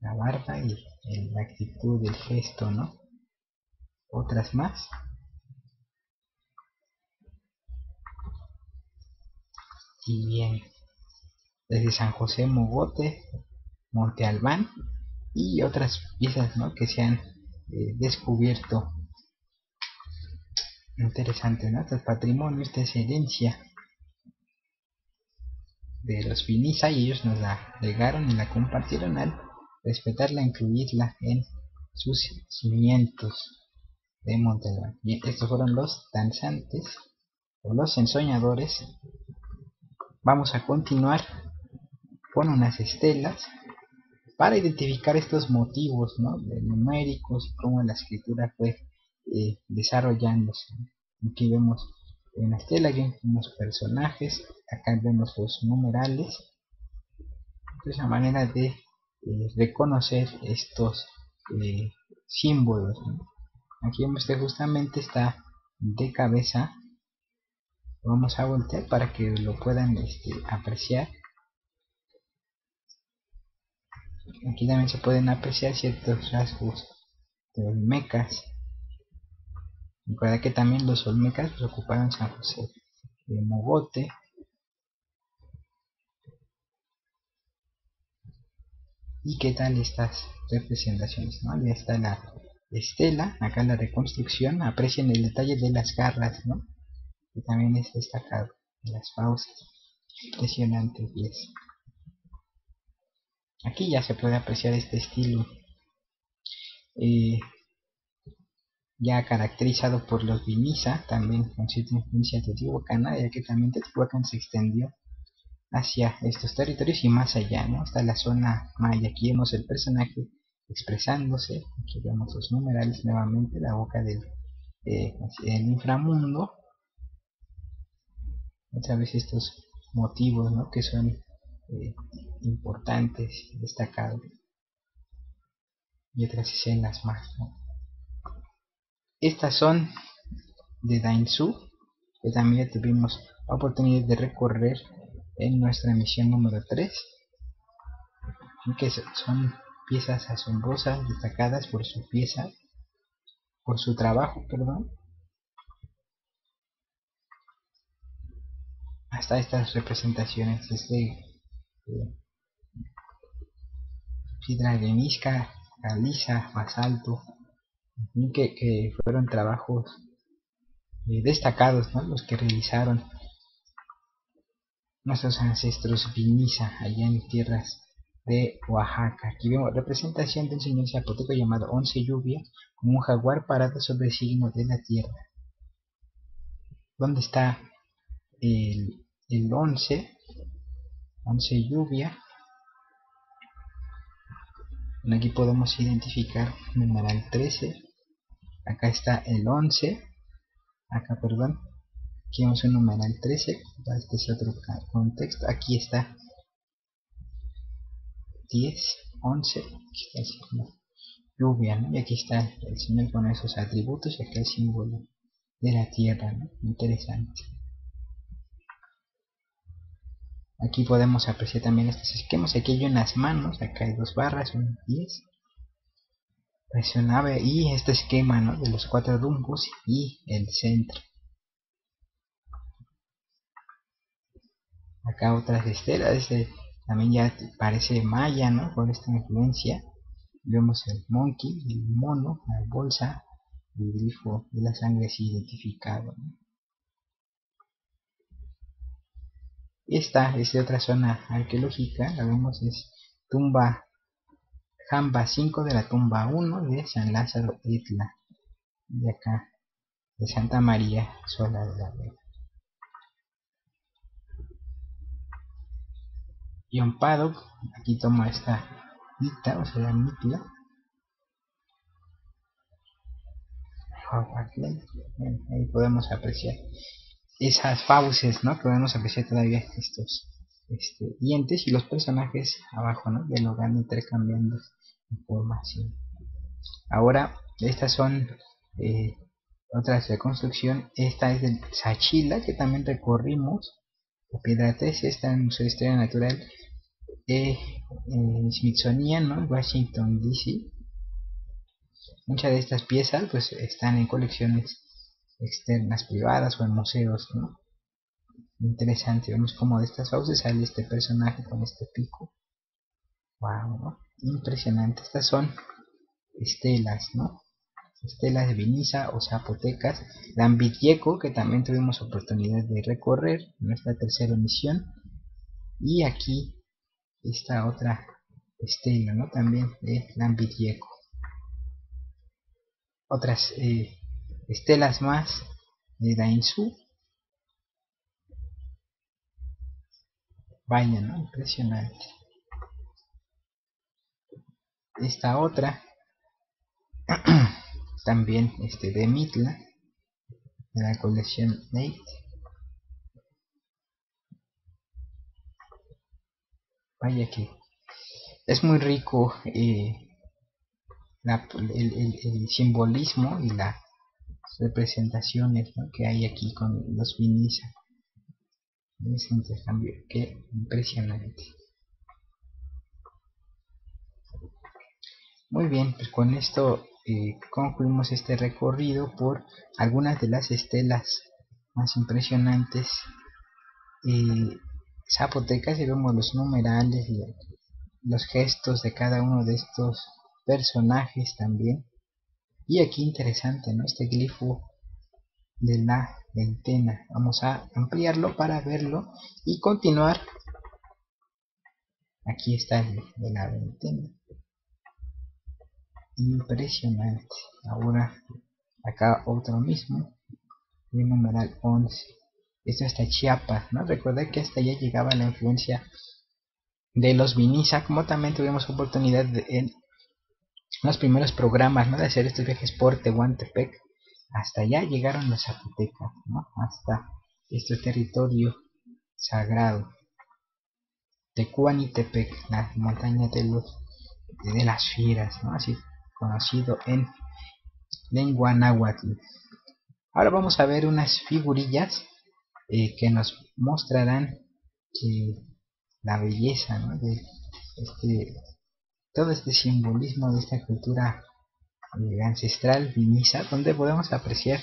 la barba y la actitud, el gesto, ¿no? Otras más. Y bien, desde San José Mogote, Monte Albán y otras piezas ¿no? que se han eh, descubierto. Interesante, ¿no? Este patrimonio, esta es herencia de los Vinisa y ellos nos la legaron y la compartieron al respetarla, incluirla en sus cimientos de Montalbán. Y estos fueron los danzantes o los ensoñadores. Vamos a continuar con unas estelas para identificar estos motivos ¿no? de numéricos y cómo la escritura fue eh, desarrollándose. Aquí vemos una estela, aquí vemos personajes, acá vemos los numerales. Es una manera de eh, reconocer estos eh, símbolos. Aquí vemos que justamente está de cabeza. Vamos a voltear para que lo puedan este, apreciar. Aquí también se pueden apreciar ciertos rasgos de olmecas. Recuerda que también los olmecas pues, ocuparon San José de Mogote. ¿Y qué tal estas representaciones? ¿no? Ya está la estela, acá la reconstrucción, aprecien el detalle de las garras, ¿no? Que también es destacado, las pausas, impresionante pieza. Aquí ya se puede apreciar este estilo eh, ya caracterizado por los Vinisa, también con cierta influencia teotihuacana, ya que también Teotihuacán se extendió hacia estos territorios y más allá, ¿no? Hasta la zona maya. Aquí vemos el personaje expresándose, aquí vemos los numerales nuevamente, la boca del eh, inframundo. Otra vez estos motivos, ¿no? Que son eh, importantes, destacados. Y otras escenas más. Estas son de Dainzú, que también tuvimos la oportunidad de recorrer en nuestra misión número 3. Que son piezas asombrosas, destacadas por su pieza, por su trabajo, perdón. Hasta estas representaciones, este piedra de misca, caliza, basalto, que, que fueron trabajos eh, destacados, los que realizaron nuestros ancestros Vinisa allá en tierras de Oaxaca. Aquí vemos representación de un señor zapoteco llamado Once Lluvia, como un jaguar parado sobre el signo de la tierra. ¿Dónde está el, el once? 11 lluvia aquí podemos identificar numeral 13 acá está el 11 acá perdón aquí vamos un numeral 13 este es otro contexto aquí está 10 11 aquí está lluvia y aquí está el señor con esos atributos y acá el símbolo de la tierra interesante Aquí podemos apreciar también estos esquemas. Aquí hay unas manos, acá hay dos barras, un 10. Presionaba y este esquema ¿no? de los cuatro rumbos y el centro. Acá otras estelas, este también ya parece maya, ¿no? Con esta influencia. Vemos el monkey, el mono, la bolsa, el grifo de la sangre así identificado. Esta es de otra zona arqueológica, la vemos es tumba Jamba 5 de la tumba 1 de San Lázaro Itla, de acá, de Santa María Sola de la Vega. John Paddock, aquí toma esta mitla, o sea, la mitla. Ahí podemos apreciar esas fauces, ¿no? Podemos apreciar todavía estos este, dientes y los personajes abajo, ¿no? Dialogando, intercambiando información. Ahora, estas son eh, otras de construcción. Esta es del Sachila, que también recorrimos. La piedra 13 está en de Historia Natural. Eh, Smithsonian. Washington DC. Muchas de estas piezas pues están en colecciones externas privadas o en museos, ¿no? Interesante, vemos como de estas fauces sale este personaje con este pico. Wow, impresionante. Estas son estelas, ¿no? Estelas de Vinisa o zapotecas. Lambitieco, que también tuvimos oportunidad de recorrer en nuestra tercera emisión. Y aquí esta otra estela, ¿no? También de Lambitieco. Otras eh, estelas más de Dainzú. Vaya, ¿no? Impresionante. Esta otra también este de Mitla de la colección Nate vaya que es muy rico eh, el, simbolismo y las representaciones que hay aquí con los Vinisa ese intercambio que impresionante. Muy bien pues con esto concluimos este recorrido por algunas de las estelas más impresionantes eh, zapotecas y vemos los numerales y los gestos de cada uno de estos personajes también. Y aquí interesante ¿no? este glifo de la ventana vamos a ampliarlo para verlo y continuar. Aquí está el de la ventana impresionante. Ahora acá otro mismo. El numeral 11 esto está Chiapas no recuerda que hasta allá llegaba la influencia de los Vinisa como también tuvimos oportunidad en los primeros programas ¿no? de hacer estos viajes por Tehuantepec hasta allá llegaron los zapotecas ¿no? hasta este territorio sagrado Tecuanitepec la montaña de los de las fieras ¿no? así conocido en lengua náhuatl. Ahora vamos a ver unas figurillas eh, que nos mostrarán la belleza de este, todo este simbolismo de esta cultura eh, ancestral vinisa, donde podemos apreciar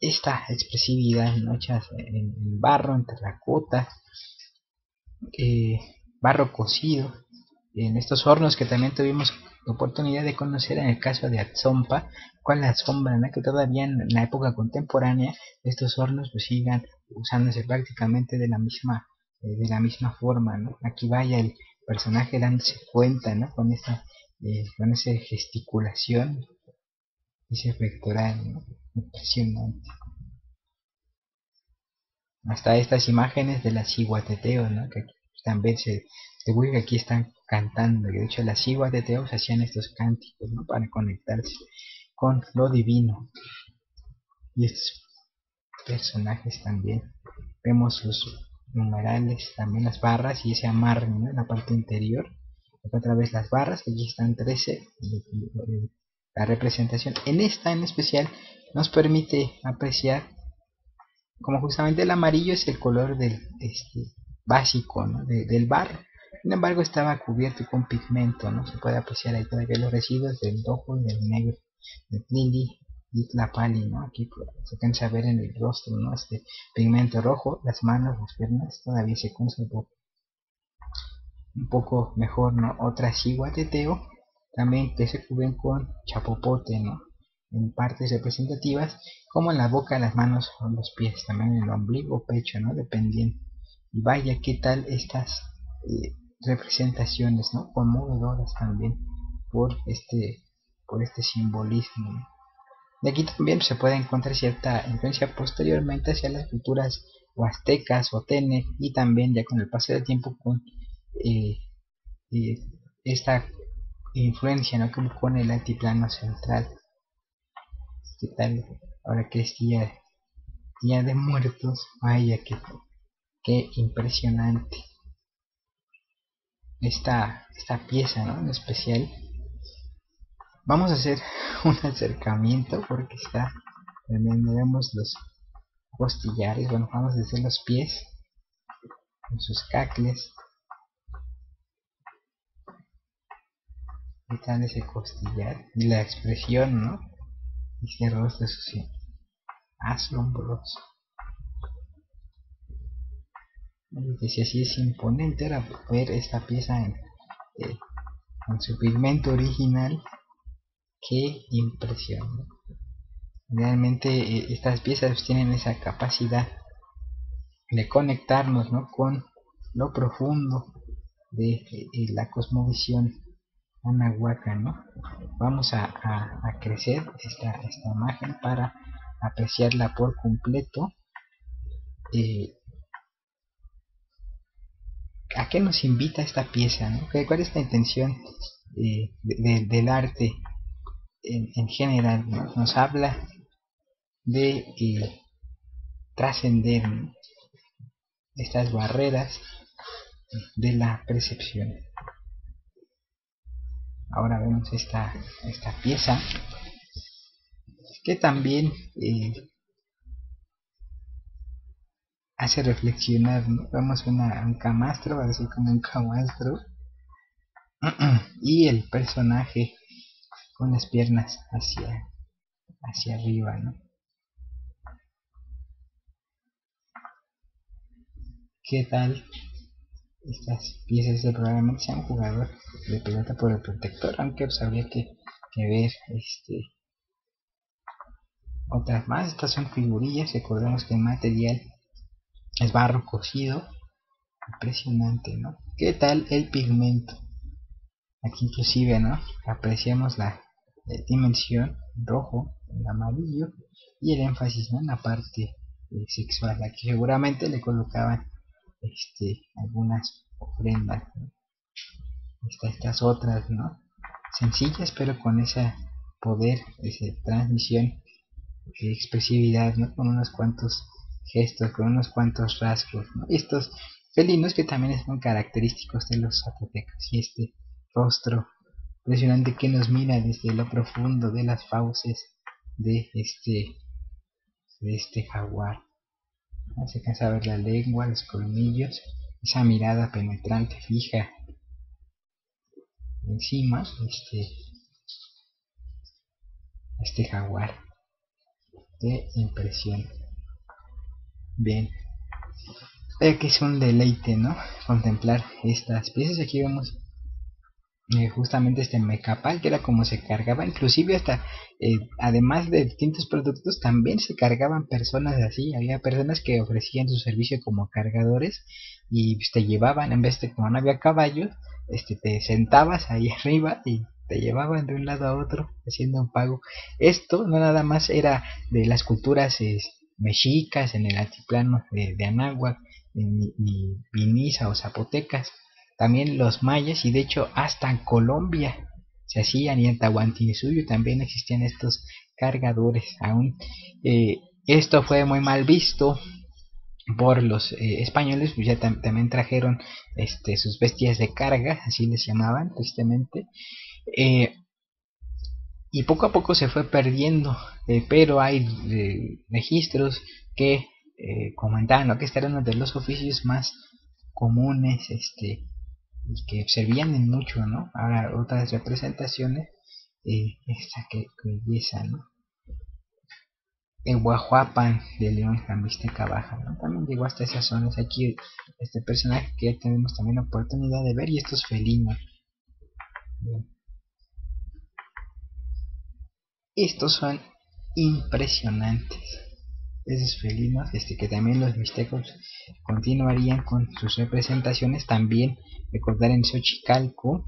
esta expresividad hechas en, barro, en terracota, eh, barro cocido, en estos hornos que también tuvimos oportunidad de conocer en el caso de Atzompa, cuál la sombra que todavía en la época contemporánea estos hornos pues sigan usándose prácticamente de la misma eh, de la misma forma, ¿no? Aquí vaya el personaje dándose cuenta, ¿no? Con esta eh, con esa gesticulación, ese vectoral, Impresionante. Hasta estas imágenes de la ciguateteo, ¿no? Que también se, se que aquí están cantando. Y de hecho las iguas de Teos hacían estos cánticos para conectarse con lo divino. Y estos personajes también. Vemos los numerales, también las barras y ese amarre en la parte interior. Otra vez las barras, aquí están 13. la representación en esta en especial nos permite apreciar como justamente el amarillo es el color del este, básico del barro sin embargo estaba cubierto con pigmento, ¿no? Se puede apreciar ahí todavía los residuos del rojo y del negro, del lili y la pali, ¿no? Aquí pues, se alcanza a ver en el rostro, ¿no? Este pigmento rojo, las manos, las piernas, todavía se conservó un poco mejor, ¿no? Otras iguateteo, también que se cubren con chapopote, ¿no? En partes representativas, como en la boca, las manos o los pies, también en el ombligo, pecho, ¿no? Dependiendo. Y vaya, ¿qué tal estas representaciones, ¿no? Conmovedoras también por este, por este simbolismo. De aquí también se puede encontrar cierta influencia posteriormente hacia las culturas huastecas o tene y también ya con el paso del tiempo con eh, eh, esta influencia ¿no? que con el altiplano central. ¿Qué tal? Ahora que es día, día de muertos, vaya que, que impresionante esta, esta pieza ¿no? en especial. Vamos a hacer un acercamiento porque está vemos los costillares bueno vamos a hacer los pies con sus cacles. Están ese costillar y la expresión no ese rostro es asombroso. Si así es imponente era ver esta pieza en, eh, su pigmento original. Qué impresión. Realmente eh, estas piezas tienen esa capacidad de conectarnos ¿no? con lo profundo de eh, la cosmovisión anahuaca, ¿no? Vamos a, crecer esta, esta, imagen para apreciarla por completo. ¿A qué nos invita esta pieza? ¿no? ¿Cuál es la intención eh, del arte en, general? Nos habla de trascender estas barreras de la percepción. Ahora vemos esta, esta pieza que también eh, hace reflexionar. Vemos un camastro, así como un camastro, y el personaje con las piernas hacia, hacia arriba. ¿no? ¿Qué tal estas piezas de probablemente sea un jugador de pelota por el protector aunque pues habría que, ver este otras más estas son figurillas recordemos que el material es barro cocido impresionante no qué tal el pigmento aquí inclusive no apreciamos la, dimensión rojo el amarillo y el énfasis en la parte eh, sexual aquí seguramente le colocaban este, algunas ofrendas. estas otras, ¿no? Sencillas, pero con ese poder, esa transmisión de expresividad, ¿no? Con unos cuantos gestos, con unos cuantos rasgos, Estos felinos que también son característicos de los zapotecas y este rostro impresionante que nos mira desde lo profundo de las fauces de este de este jaguar se cansa a ver la lengua, los colmillos, esa mirada penetrante fija encima este este jaguar. De impresión bien. Que es un deleite no contemplar estas piezas. Aquí vemos eh, justamente este mecapal que era como se cargaba. Inclusive hasta eh, además de distintos productos también se cargaban personas así. Había personas que ofrecían su servicio como cargadores y pues, te llevaban. En vez de como no había caballos este te sentabas ahí arriba y te llevaban de un lado a otro haciendo un pago. Esto no nada más era de las culturas mexicas en el altiplano de, de Anáhuac Viniza o Zapotecas también los mayas y de hecho hasta en Colombia se hacían y en Tahuantinsuyo también existían estos cargadores aún. Eh, esto fue muy mal visto por los eh, españoles pues ya también trajeron este sus bestias de carga así les llamaban tristemente. Eh, y poco a poco se fue perdiendo pero hay registros que comentaban que este era uno de los oficios más comunes este y que servían en mucho, ¿no? Ahora otras representaciones, eh, esta que, belleza, ¿no? El Guajuapan de León Mixteca Baja, ¿no? También llegó hasta esas zonas. Aquí este personaje que tenemos también la oportunidad de ver y estos felinos. Estos son impresionantes. Esos felinos, este que también los mixtecos continuarían con sus representaciones también recordar en Xochicalco,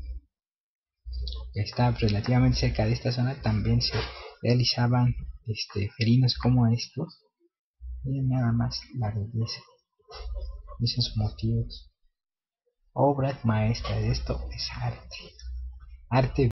que está relativamente cerca de esta zona, también se realizaban este, felinos como estos. Miren nada más la belleza esos motivos. Obra maestra de esto es arte. Arte